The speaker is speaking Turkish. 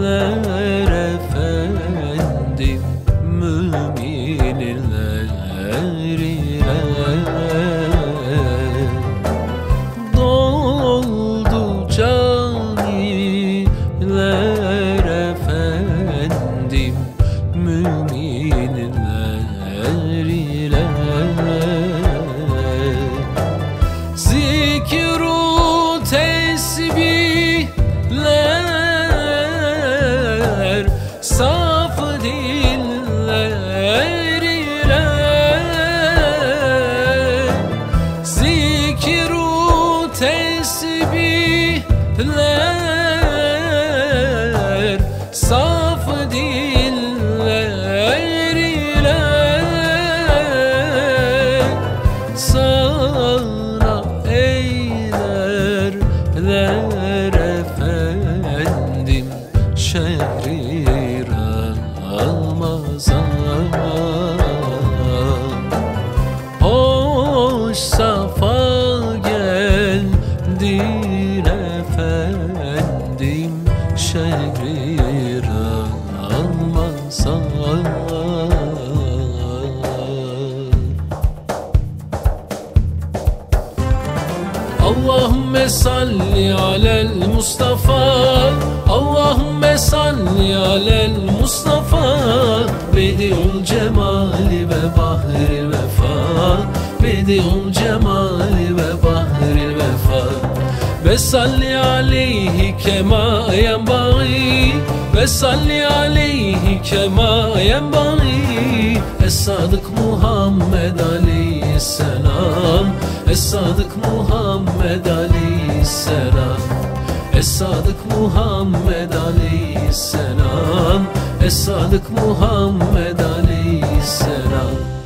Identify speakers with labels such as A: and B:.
A: müminler efendim müminler ile. Doldu caniler efendim müminler eylerler efendim şehri Ramazan Hoş safa geldin efendim şehri Allahümme salli alel Mustafa. Allahümme salli alel Mustafa. Bediül cemali ve bahril vefa. Bediül cemali ve bahril vefa. Ve salli aleyhi kema yenbaği Ve salli aleyhi kema yenbaği Es-Sadık Muhammed aleyhisselam Es-Sadık Muhammed Aleyhisselam Es-Sadık Muhammed Aleyhisselam Es-Sadık Muhammed Ali Aleyhisselam e